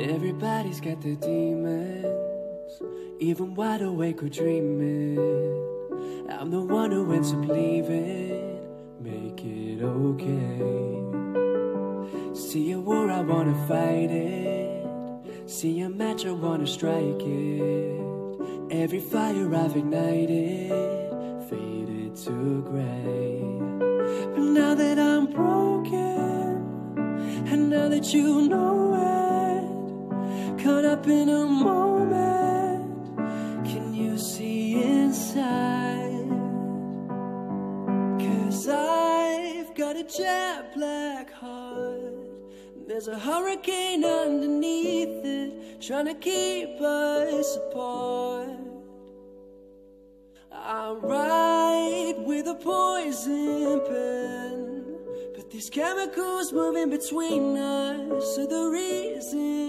Everybody's got their demons, even wide awake or dreaming. I'm the one who ends up leaving. Make it okay. See a war, I wanna fight it. See a match, I wanna strike it. Every fire I've ignited faded to gray. But now that I'm broken, and now that you know it, caught up in a moment, can you see inside? Cause I've got a jet black heart. There's a hurricane underneath it, trying to keep us apart. I write with a poison pen, but these chemicals moving between us are the reason.